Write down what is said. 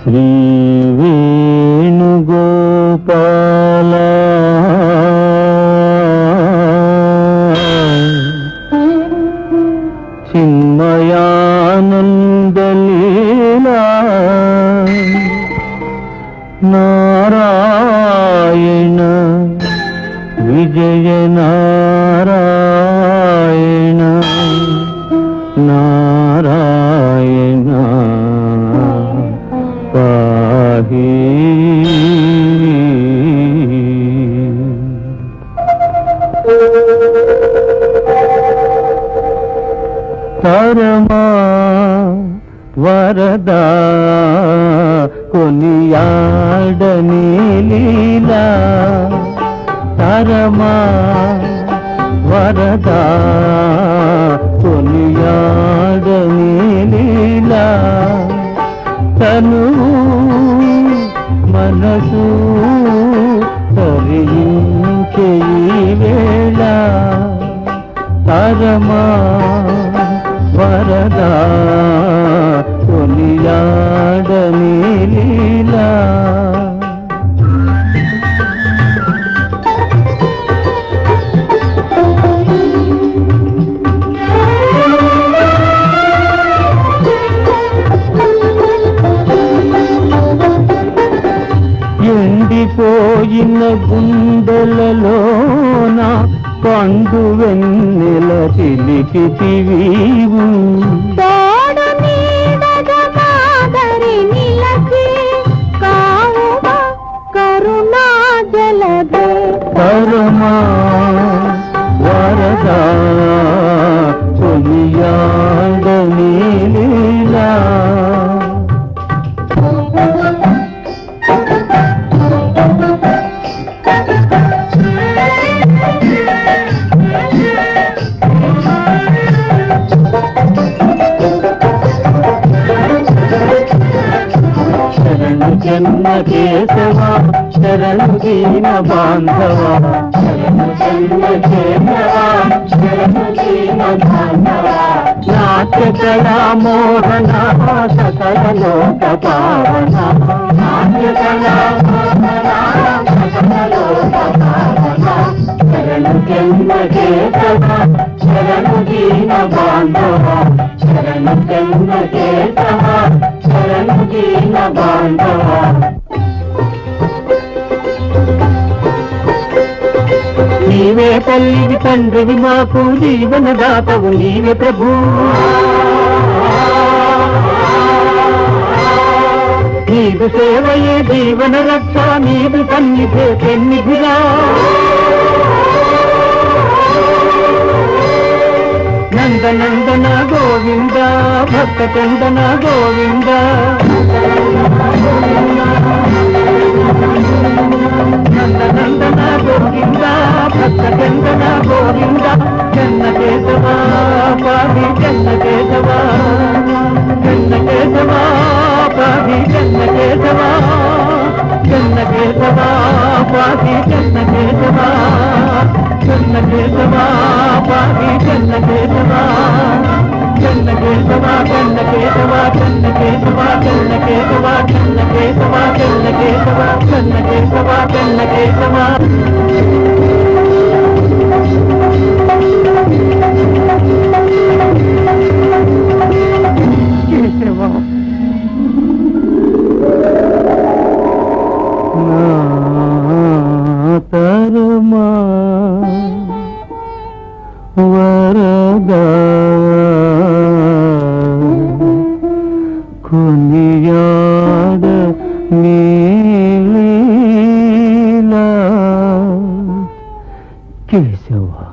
శ్రీ వేణుగోపాల. చిన్మయానందలీలా నారాయణ విజయ నారాయణ పరమా వరదా? కొనియాడని లీలా. తరమా వరదా? కొనియాడని లీలా. తను మనసు తరించే వేళ. తరమా सदा। అందు వెన్నెల పిలిపితివీవు జన్మ కేశవ శరణు దీన బాంధవా. శరణు జన్మ కేశవ శరణు దీన బాంధవా. నాట్య మోహన సకల లోక పావన నాట్య మోహన సకల లోక పావన శరణు జన్మ శరణు దీన బాంధవా. శరణు జన్మ కేశవ रणजीन बांधवा నీవే తల్లివి తండ్రివి మాకు జీవన దాతవు నీవే ప్రభు. నీవు సేవయే జీవన రక్ష నీవు సన్నిధి సన్నిధిరా నందనందన గోవింద భక్త చందన గోవింద. నందనందన గోవింద భక్త చందన గోవింద. చెన్న కేశవ పాది చెన్న కేశవ చెన్న కేశవ పాది చెన్న కేశవ చెన్న కేశవ పాది చెన్న కేశవ చెన్న కేశవ పాది చెన్న కేశవ చెన్న కేశవ చెన్న కేశవ చెన్న కేశవ చెన్న కేశవ చెన్న కేశవ చెన్న కేశవ చెన్న కేశవ చెన్న కేశవ कैसे हुआ?